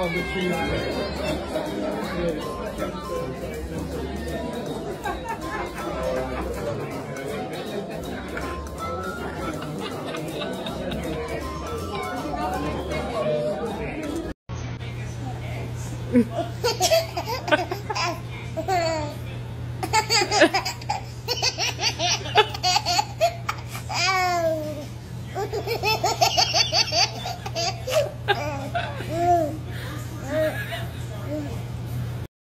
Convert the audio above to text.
on the cheese. oh.